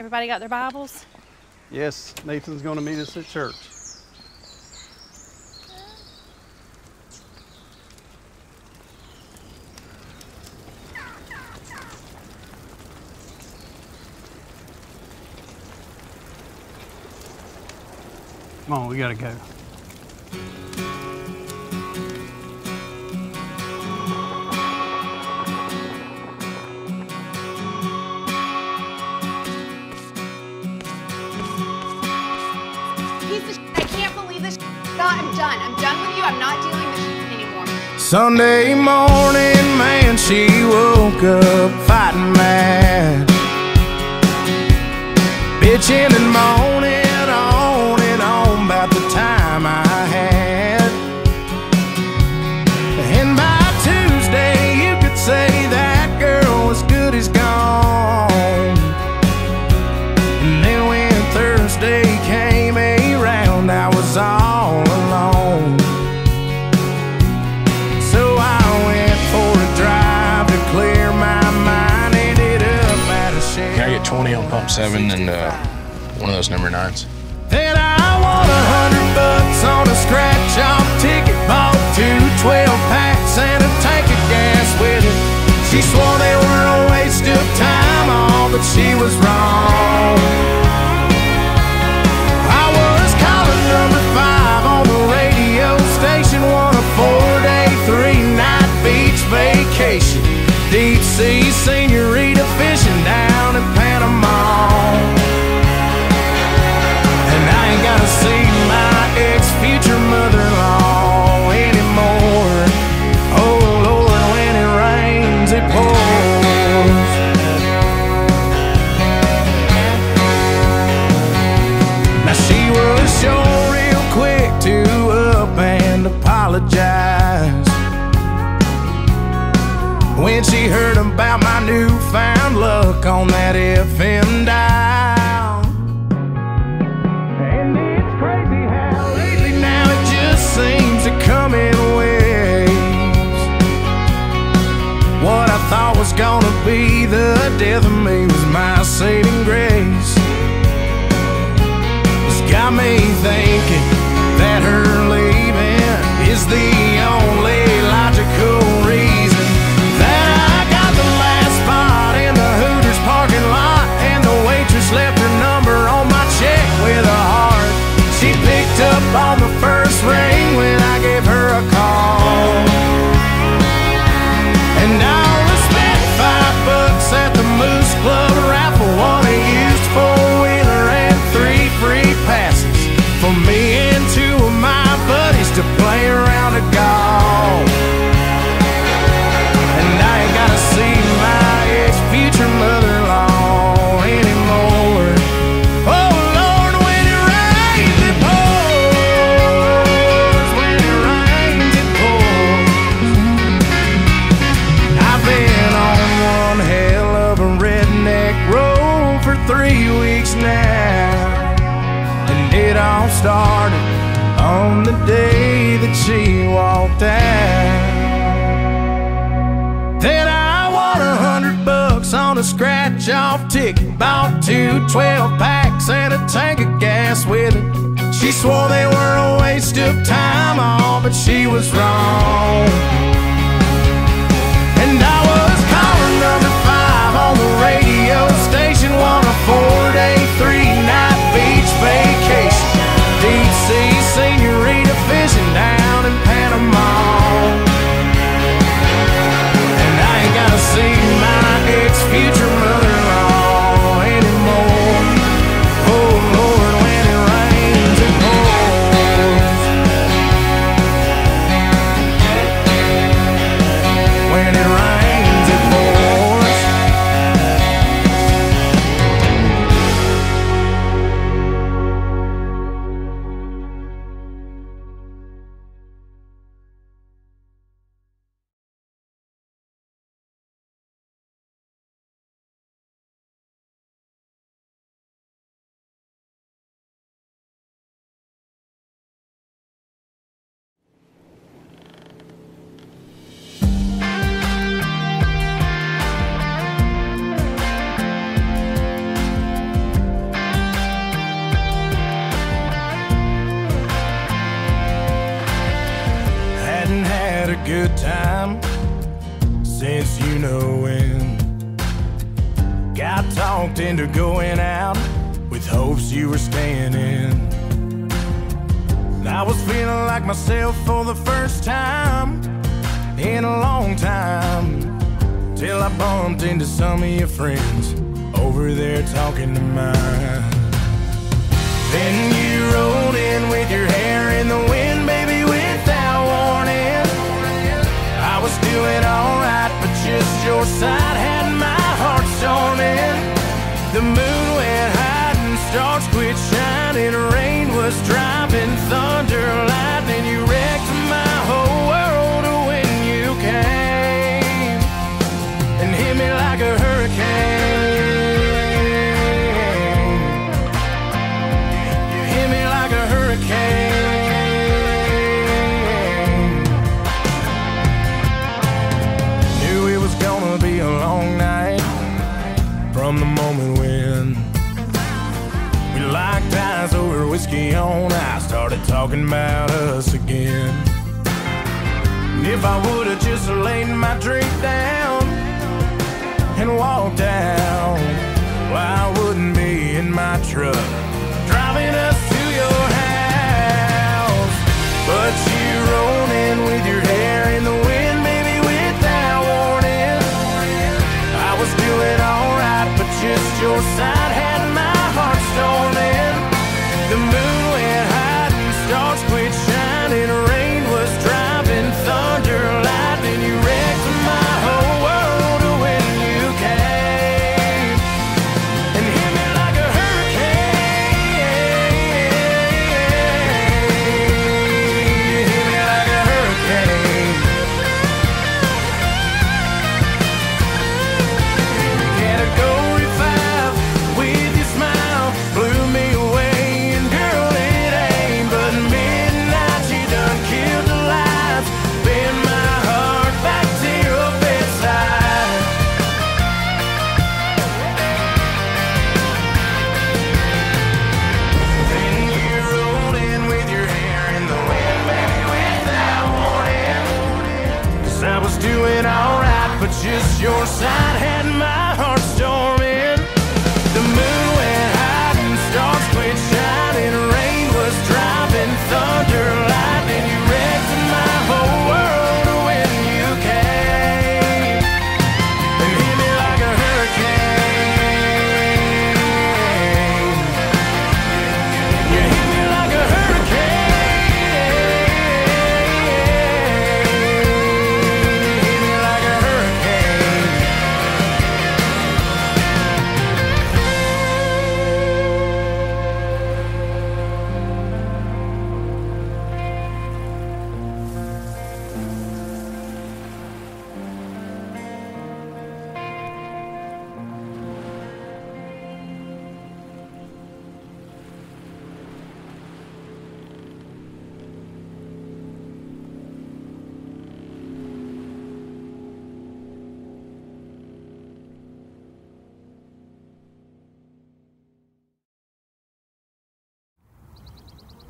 Everybody got their Bibles? Yes, Nathan's going to meet us at church. Come on, we gotta go. I'm not dealing with anymore. Sunday morning, man, she woke up fighting mad. Bitching and moaning seven and uh, one of those number nines? I won a hundred bucks on a scratch off ticket. Bought two 12 packs and a tank of gas with it. She swore they were a waste of time, all, but she was wrong. I was calling number five on the radio station. Won a four-day, three-night beach vacation. Deep sea senorita apologize when she heard about my newfound luck on that FM dial. And it's crazy how lately now it just seems to come in waves. What I thought was gonna be the death of me was my saving grace. It's got me thinking is the only Till I bumped into some of your friends over there talking to mine. Then you rolled in with your hair in the wind, baby, without warning. I was doing alright, but just your side talking about us again. If I would've just laid my drink down and walked out, well, I wouldn't be in my truck driving us to your house. But you rolled in with your hair in the wind, baby, without warning. I was doing alright, but just your side alright, but just your side had my heart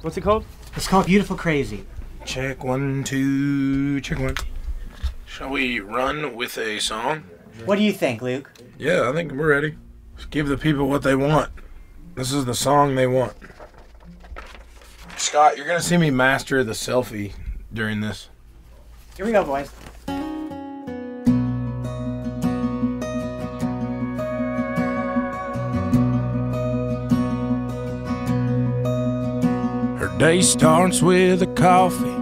What's it called? It's called Beautiful Crazy. Check one, two, check one. Shall we run with a song? What do you think, Luke? Yeah, I think we're ready. Let's give the people what they want. This is the song they want. Scott, you're gonna see me master the selfie during this. Here we go, boys. Day starts with a coffee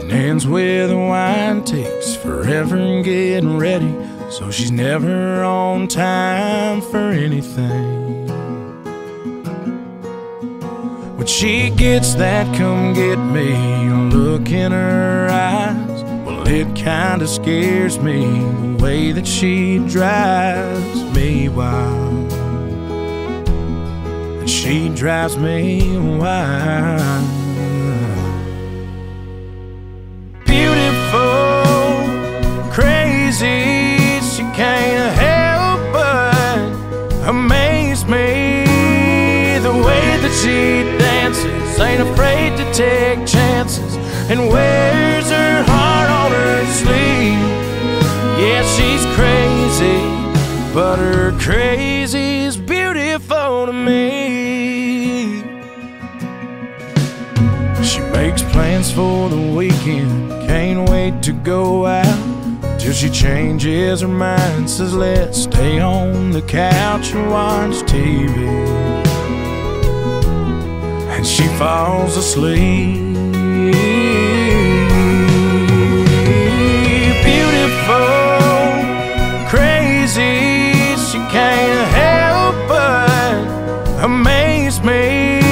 and ends with a wine. Takes forever getting ready, so she's never on time for anything. When she gets that come get me look in her eyes, well, it kinda scares me the way that she drives me wild. She drives me wild. Beautiful, crazy, she can't help but amaze me. The way that she dances, ain't afraid to take chances, and wears her heart on her sleeve. Yeah, she's crazy, but her crazy's beautiful to me. Plans for the weekend, can't wait to go out. Till she changes her mind, says let's stay on the couch and watch TV. And she falls asleep. Beautiful, crazy, she can't help but amaze me.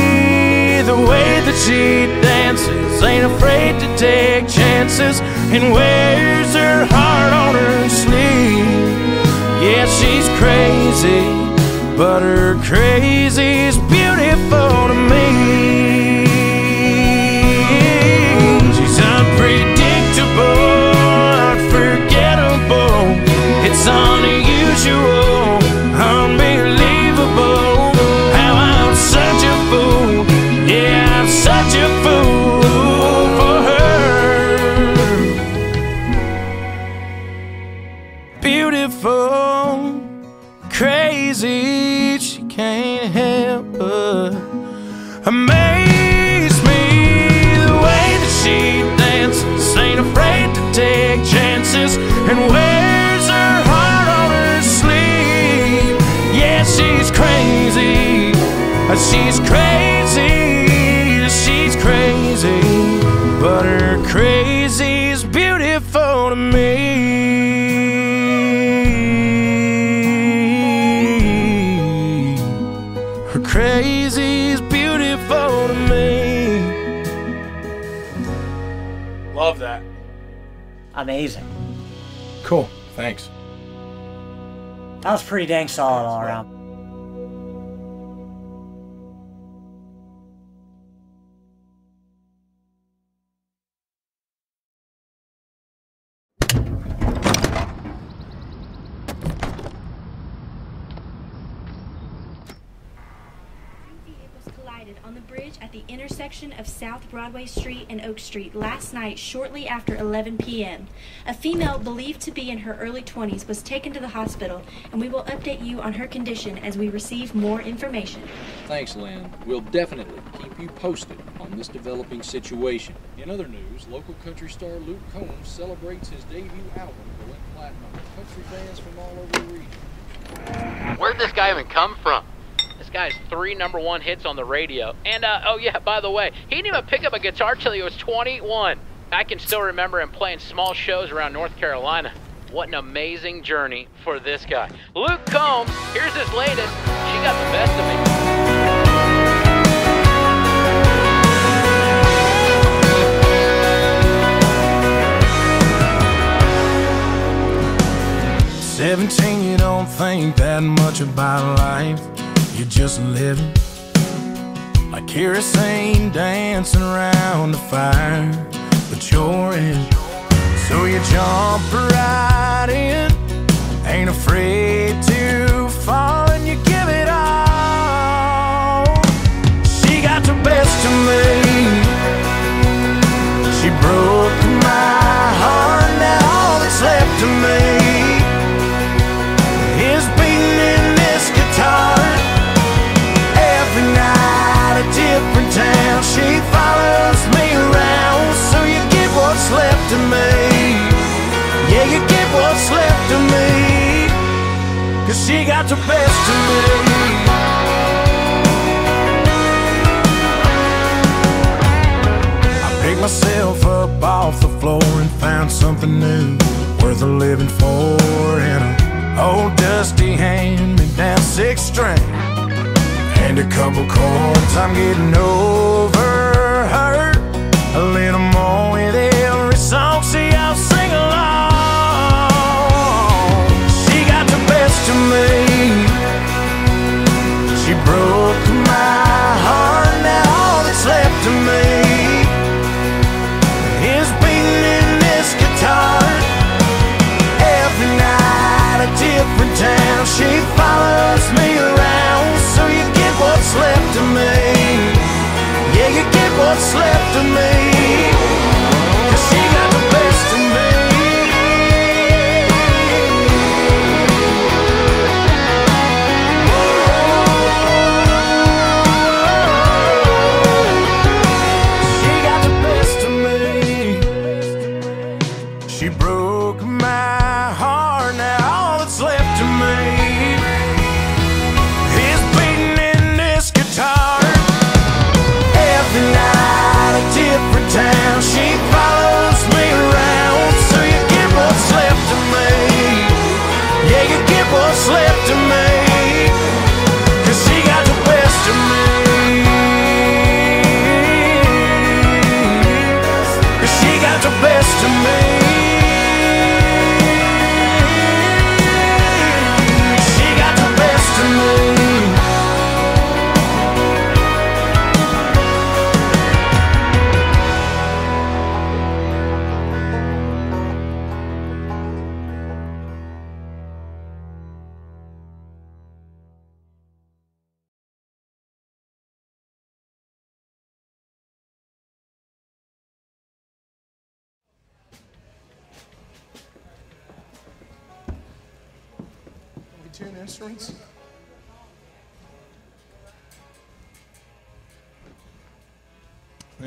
The way that she dances, ain't afraid to take chances, and wears her heart on her sleeve. Yeah, she's crazy, but her crazy's beautiful Amazing. Cool. Thanks. That was pretty dang solid all around. Intersection of South Broadway Street and Oak Street last night shortly after 11 p.m. A female believed to be in her early 20s was taken to the hospital, and we will update you on her condition as we receive more information. Thanks, Lynn. We'll definitely keep you posted on this developing situation. In other news, local country star Luke Combs celebrates his debut album going platinum. Country fans from all over the region. Where'd this guy even come from? Guy's three number one hits on the radio. And, uh, oh yeah, by the way, he didn't even pick up a guitar till he was 21. I can still remember him playing small shows around North Carolina. What an amazing journey for this guy. Luke Combs, here's his latest. She got the best of me. Seventeen, you don't think that much about life. You're just living like kerosene dancing around the fire. But you're in, so you jump right in. Ain't afraid to fall and you give it all. She got the best of me. She the best of me. I picked myself up off the floor and found something new worth a living for in a old dusty hand me down six string and a couple chords. I'm getting over follows me around. So you get what's left of me. Yeah, you get what's left of me.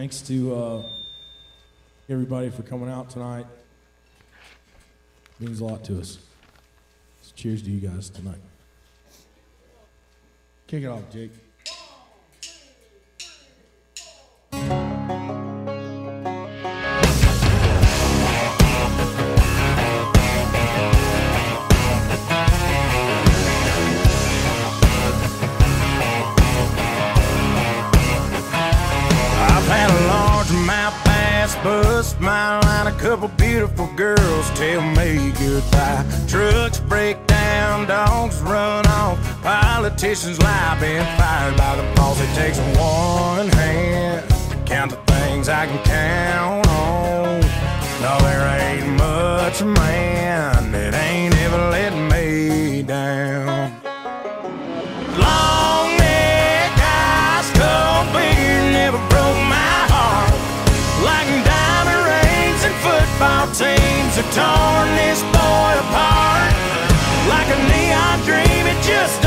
thanks to uh, everybody for coming out tonight. It means a lot to us. So cheers to you guys tonight. Kick it off, Jake. politicians lie, been fired by the boss. It takes one hand to count the things I can count on. No, there ain't much man that ain't ever let me down. Cold beer never broke my heart. Like diamond rings and football teams torn this boy apart. Like a neon dream, it just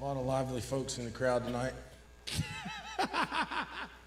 A lot of lively folks in the crowd tonight.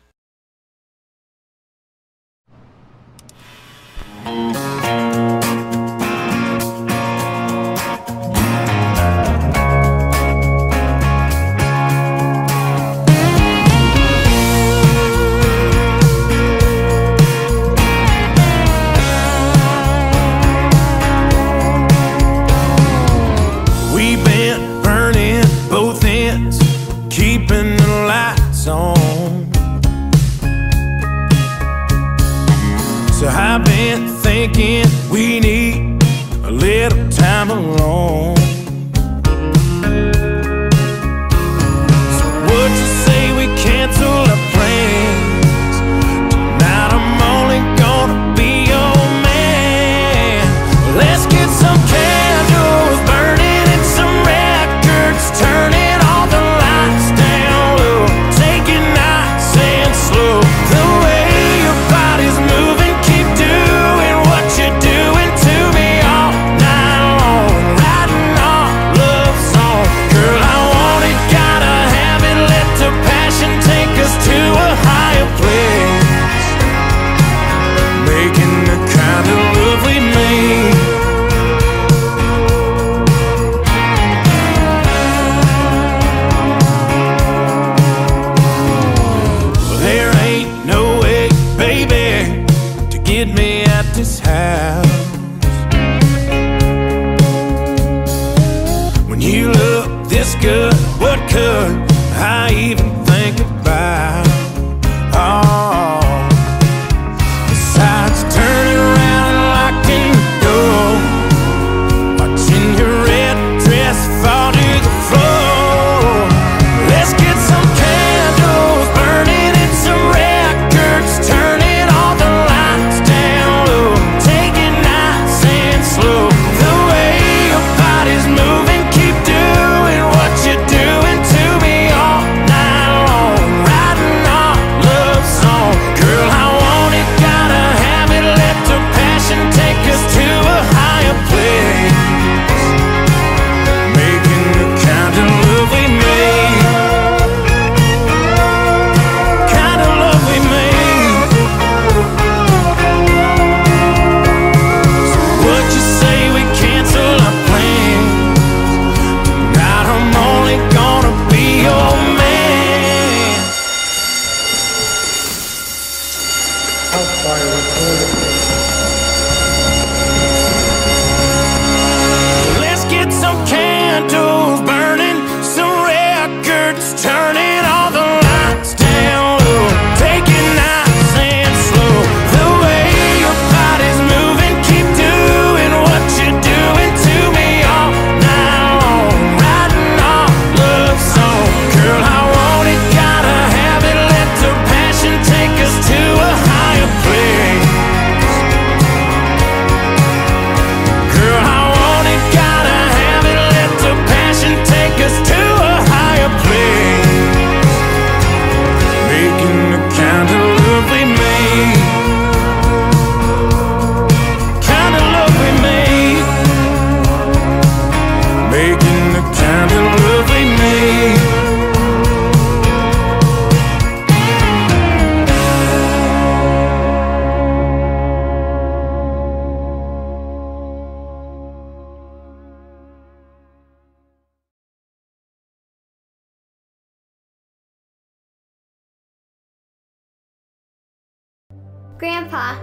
Grandpa,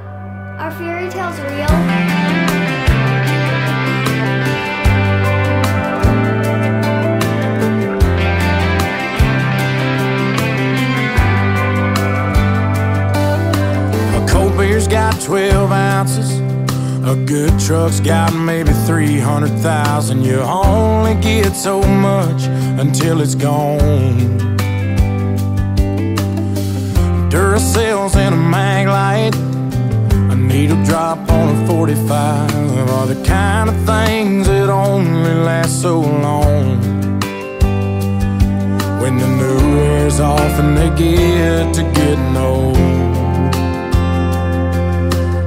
are fairy tales real? A cold beer's got 12 ounces. A good truck's got maybe 300,000. You only get so much until it's gone. Duracell's in a Maglite needle drop on a 45 are the kind of things that only last so long. When the new wears off and they get to getting old.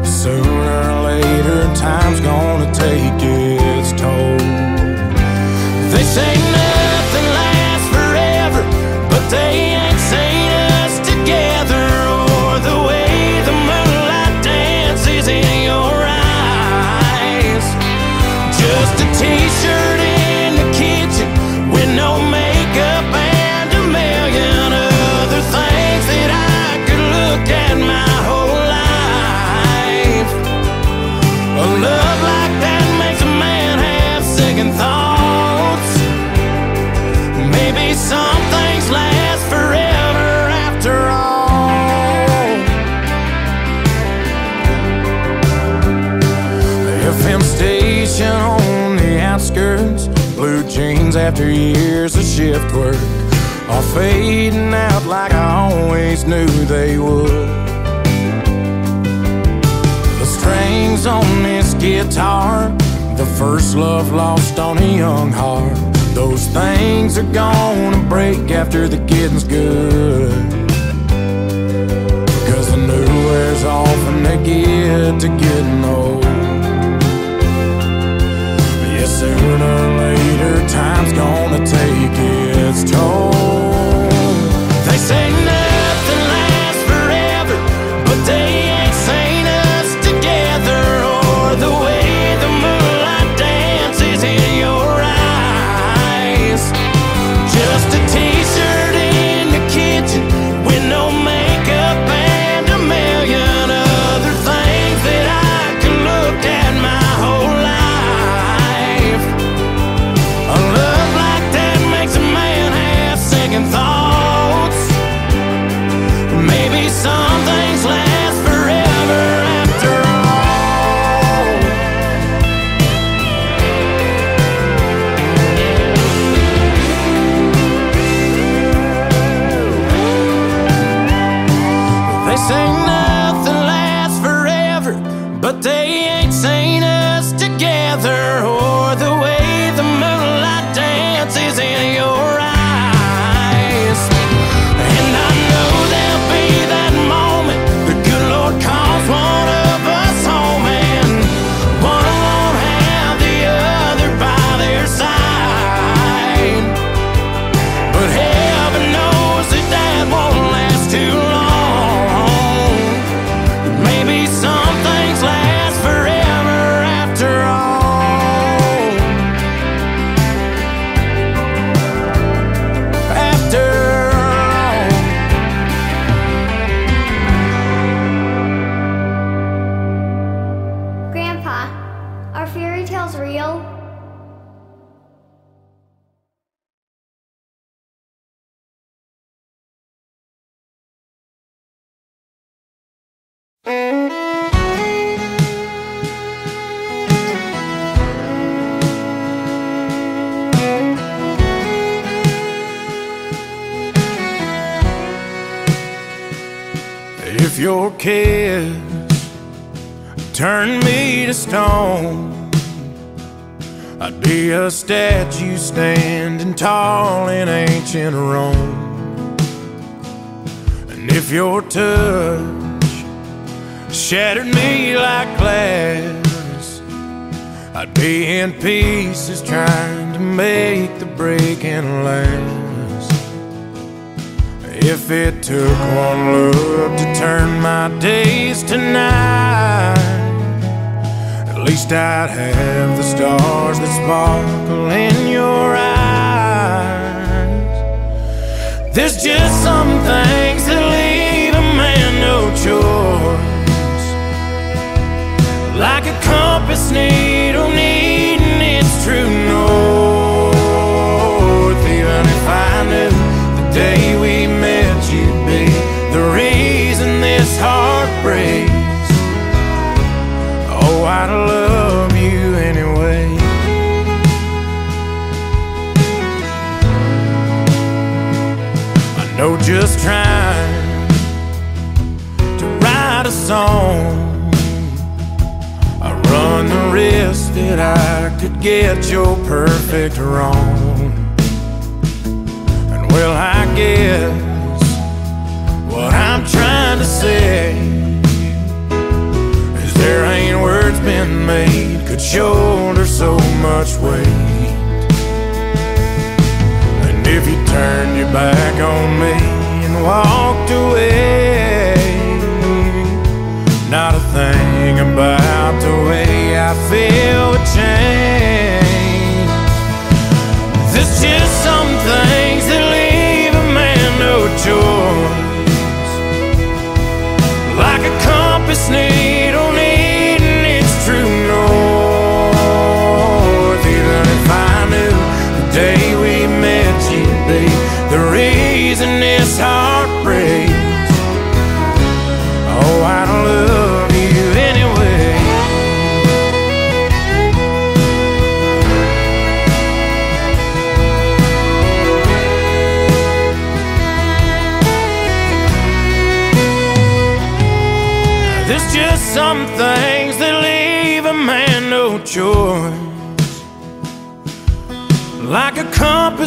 Sooner or later, time's gonna take its toll. This ain't never. FM station on the outskirts. Blue jeans after years of shift work are fading out like I always knew they would. The strings on this guitar, the first love lost on a young heart. Those things are gonna break after the getting's good. Cause the new wears off and they get to getting old. Sooner or later, time's gonna take its toll. Your kiss turned me to stone, I'd be a statue standing tall in ancient Rome. And if your touch shattered me like glass, I'd be in pieces trying to make the break breaking last. If it took one look to turn my days to night, at least I'd have the stars that sparkle in your eyes. There's just some things that leave a man no choice, like a compass needle just trying to write a song. I run the risk that I could get your perfect wrong. And well, I guess what I'm trying to say is there ain't words been made could shoulder so much weight. And if you turned your back on me walked away,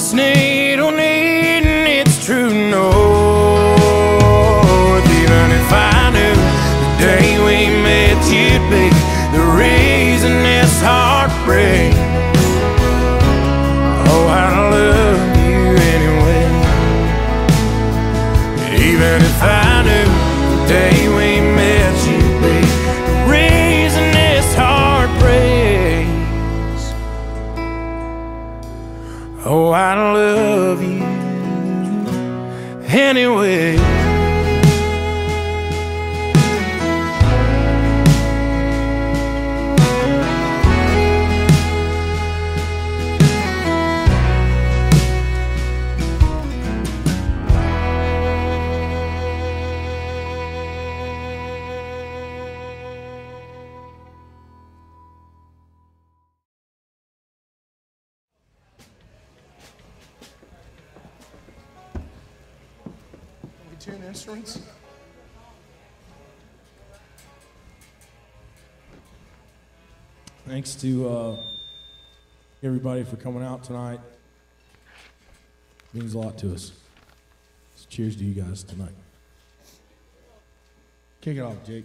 compass Thanks to uh, everybody for coming out tonight. Means a lot to us. So cheers to you guys tonight. Kick it off, Jake.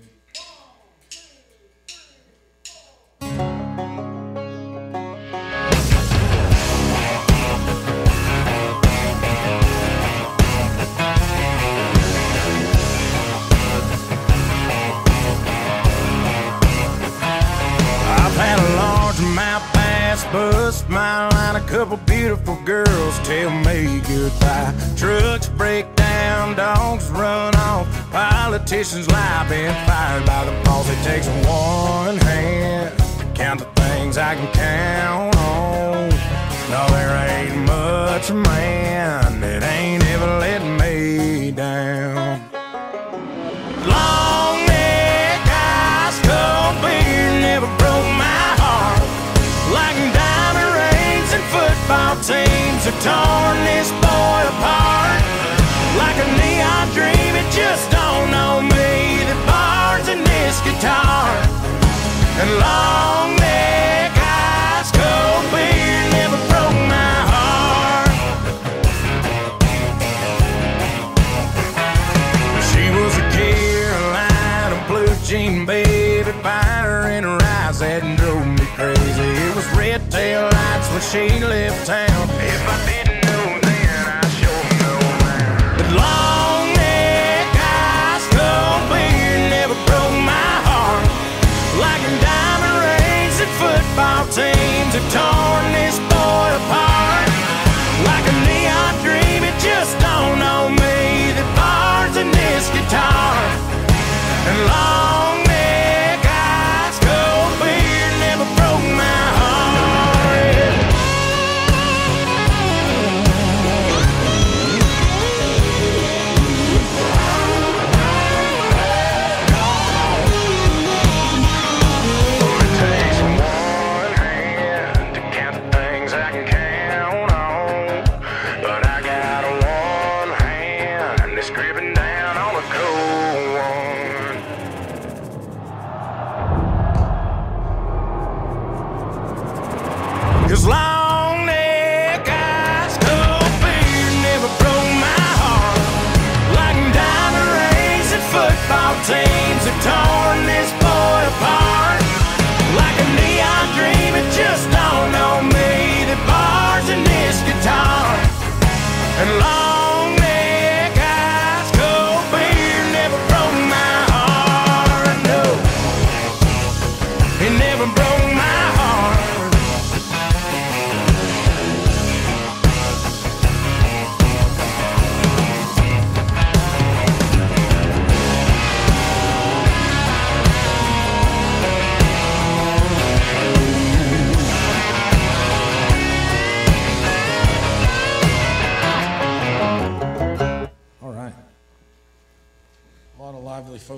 Politicians lie, been fired by the boss. It takes one hand to count the things I can count on. No, there ain't much man that ain't ever let me down. Long neck never broke my heart. Like diamond rings and football teams torn this guitar and long neck ice cold beer never broke my heart. She was a Carolina blue jean baby, fire in her eyes that drove me crazy. It was red tail lights when she left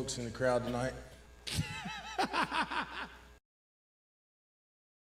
folks in the crowd tonight.